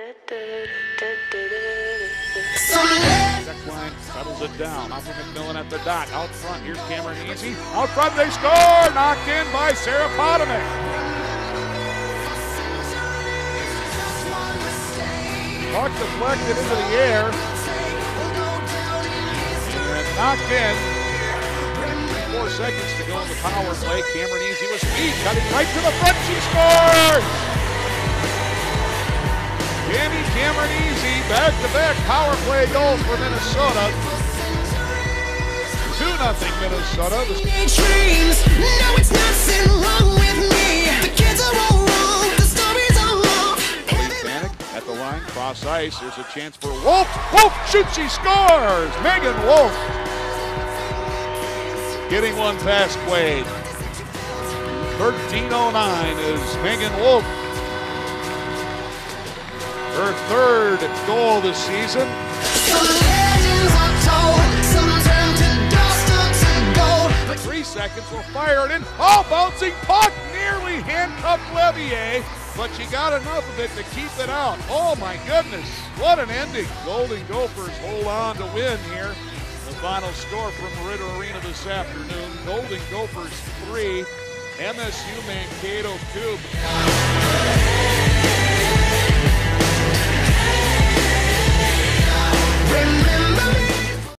Check line settles it down. Off of McMillan at the dot. Out front, here's Cameron Easy. Out front, they score! Knocked in by Sarah Potomak. Puck deflected into the air. And knocked in. Four seconds to go in the power play. Cameranesi with speed, cutting right to the front. She scores! Cameranesi, back-to-back power play goals for Minnesota. 2-0 Minnesota. Dreams. No, it's nothing wrong with me. The kids are all wrong. The stories are wrong. Pannek at the line, cross ice. There's a chance for Wolfe. Wolfe shoots, she scores. Megan Wolfe getting one past Quaid. 13.09 is Megan Wolfe. Her third goal this season. Three seconds will fire it in. Oh, bouncing puck nearly handcuffed Leveille, but she got enough of it to keep it out. Oh my goodness, what an ending. Golden Gophers hold on to win here. The final score from Ridder Arena this afternoon. Golden Gophers 3, MSU Mankato 2.